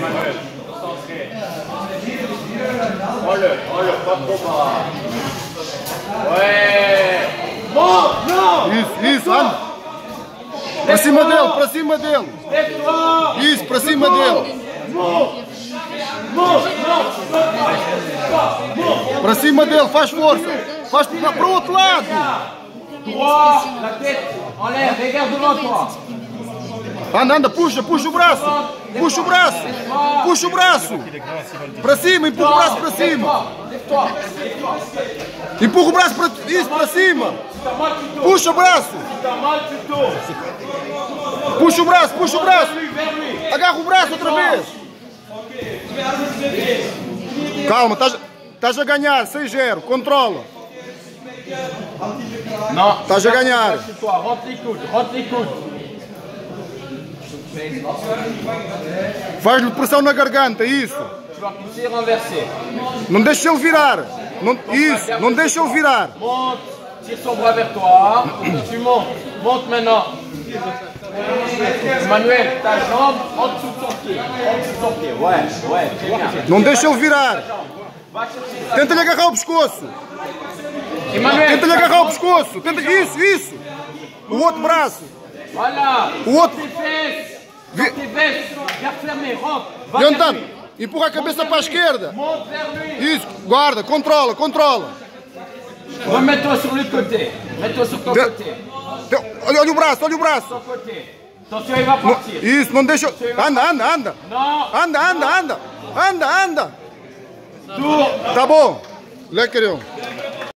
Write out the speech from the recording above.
Manuel. Prends-le, prends-le, pas trop bas. Ouais. Bon, non Isso, isso, anda. Pra cima dele, pra cima dele. Isso, pra cima dele. Pra cima dele, faz força. Faz para para o outro lado. Droit, la tête en l'air, regarde devant toi. Anda, anda, puxa, puxa o braço. Puxa o braço. Puxa o braço. Para cima, empurra o braço para cima. Empurra o braço para isso, para cima. Puxa o braço. Puxa o braço, puxa o braço. Agarra o braço outra vez. Calma, estás, estás a ganhar, 6-0, controla. Non. Estás a ganhar. Sur toi, rentre les coudes, rentre coudes. Faz-lhe pressão na garganta, isso. Pousser, renverser. Não deixa ele virar. Não, isso, não deixa ele virar. Monte, tire son bras vers toi. tu montes. Monte maintenant. Manuel, ta jambe en dessous de son pied. En dessous de son pied. Ouais, ouais, très bien. Não deixa ele virar. Tenta-lhe agarrar o pescoço. Tenta-lhe agarrar o pescoço. Tenta, isso, isso. O outro braço. O outro. Lui. Empurra a cabeça para a esquerda. Isso, guarda, controla, controla. Remets-toi sur le côté. Mets-toi sur ton De- côté. Olha, olha o braço, olha o braço. Ton côté. Attention, il va partir. Isso, não deixa. Anda, anda, anda. Non. Anda, anda, anda. Anda, anda. Tá bom. Lequerão.